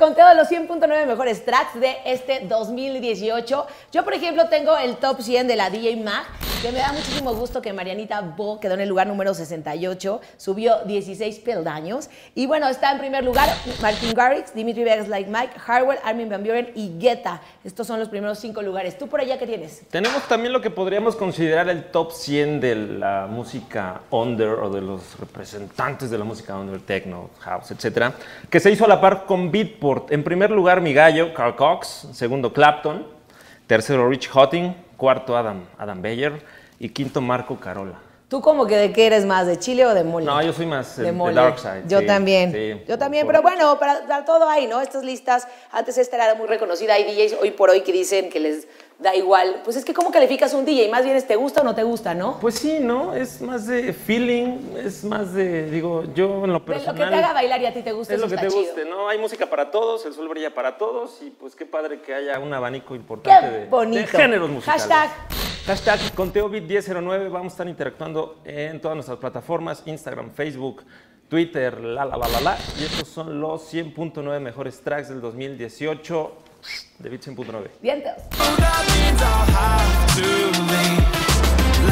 conteo de los 100.9 mejores tracks de este 2018. Yo, por ejemplo, tengo el top 100 de la DJ Mag, que me da muchísimo gusto que Marianita Bo quedó en el lugar número 68, subió 16 peldaños. Y bueno, está en primer lugar Martin Garrix, Dimitri Vegas Like Mike, Harwell, Armin Van Buren y Guetta. Estos son los primeros cinco lugares. ¿Tú por allá qué tienes? Tenemos también lo que podríamos considerar el top 100 de la música under o de los representantes de la música under, techno, house, etcétera, que se hizo a la par con Beatport. En primer lugar, mi gallo, Carl Cox. Segundo, Clapton. Tercero, Rich Hotting. Cuarto, Adam, Adam Beyer. Y quinto, Marco Carola. ¿Tú como que de qué eres más, de Chile o de mole? No, yo soy más de el, mole. el dark side. Yo sí, también. sí, yo también, por- pero bueno, para, para todo hay, ¿no? Estas listas, antes esta era muy reconocida, hay DJs hoy por hoy que dicen que les da igual. Pues es que ¿cómo calificas un DJ? Más bien es te gusta o no te gusta, ¿no? Pues sí, ¿no? Es más de feeling, es más de, digo, yo en lo De personal... lo que te haga bailar y a ti te gusta, Es lo que te chido. guste, ¿no? Hay música para todos, el sol brilla para todos y pues qué padre que haya un abanico importante Qué de, bonito. de géneros musicales. Hashtag. Hashtag ConteoBit1009, vamos a estar interactuando en todas nuestras plataformas, Instagram, Facebook, Twitter, la la la la la. Y estos son los 100.9 mejores tracks del 2018 de Bit 100.9. Vientos.